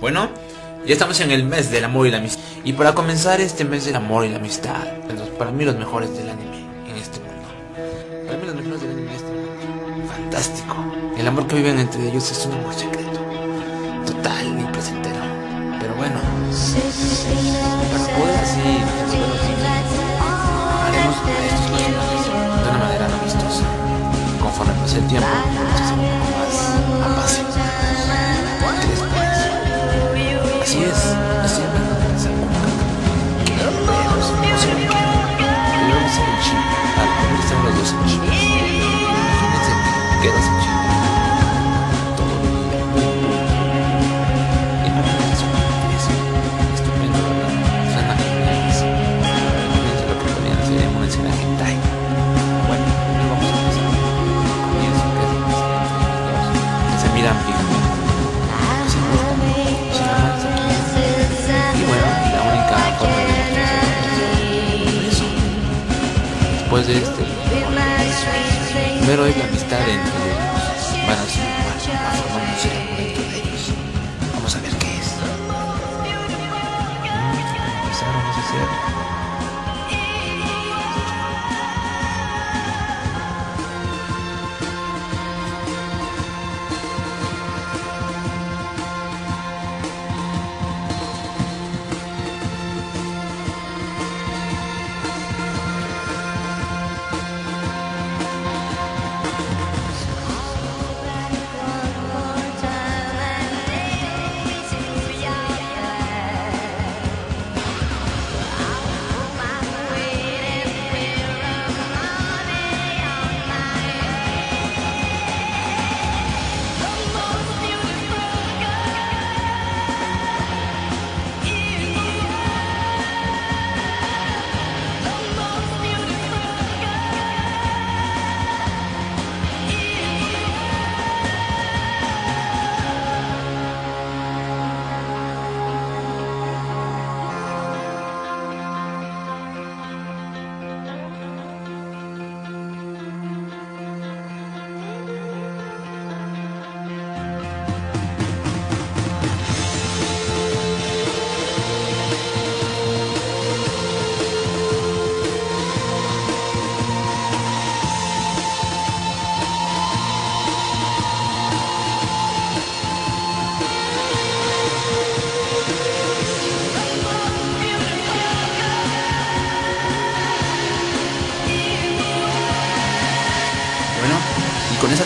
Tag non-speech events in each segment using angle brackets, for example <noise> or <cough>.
Bueno, ya estamos en el mes del amor y la amistad. Y para comenzar este mes del amor y la amistad, los- para mí los mejores del anime en este mundo. Para mí los mejores del anime en este mundo. Fantástico. El amor que viven entre ellos es un amor secreto. Total y placentero. Pero bueno, para poder así haremos a estos personajes de una manera amistosa. Conforme pase el tiempo, Después de este, primero es la amistad entre ellos.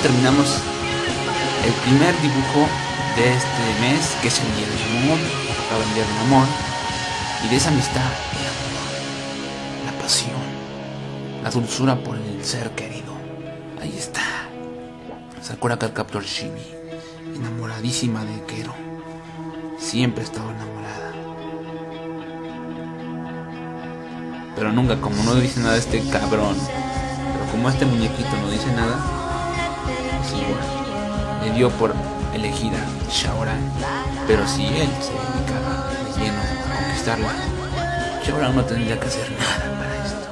Terminamos el primer dibujo de este mes, que es el Día del Amor, acaba el Día del Amor, y de esa amistad, el amor, la pasión, la dulzura por el ser querido. Ahí está. Sakura Captor Shibi, enamoradísima de Kero. Siempre ha estado enamorada. Pero nunca, como no dice nada este cabrón, pero como este muñequito no dice nada, Le dio por elegir a Shaoran. Pero si él se dedicara de lleno a conquistarla, Shaoran no tendría que hacer nada para esto.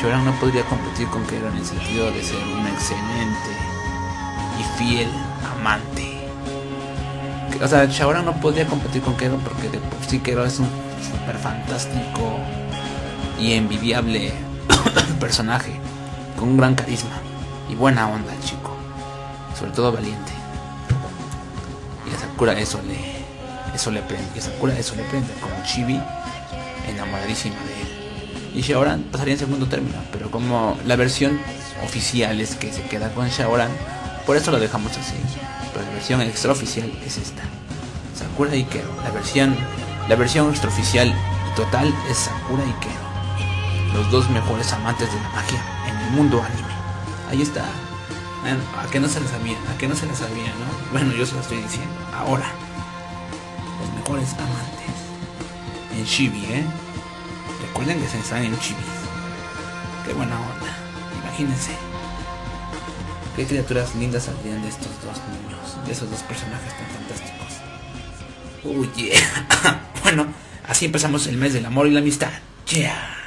Shaoran no podría competir con Kero en el sentido de ser un excelente y fiel amante. O sea, Shaoran no podría competir con Kero porque de por sí Kero es un super fantástico y envidiable <laughs> personaje con un gran carisma y buena onda el chico, sobre todo valiente. Y a Sakura eso le eso le prende, y Sakura eso le prende como Chibi enamoradísima de él. Y Shaoran pasaría en segundo término, pero como la versión oficial es que se queda con Shaoran, por eso lo dejamos así. Pero la versión extraoficial es esta. Sakura y Kero. La versión, la versión extraoficial y total es Sakura y Kero. Los dos mejores amantes de la magia en el mundo anime. Ahí está. ¿A qué no se la sabía? ¿A qué no se la sabía, no? Bueno, yo se lo estoy diciendo. Ahora. Los mejores amantes. En Chibi, ¿eh? Recuerden que se están en Chibi. Qué buena onda. Imagínense. Qué criaturas lindas saldrían de estos dos niños, de esos dos personajes tan fantásticos. Uy, yeah. <coughs> bueno, así empezamos el mes del amor y la amistad. Yeah.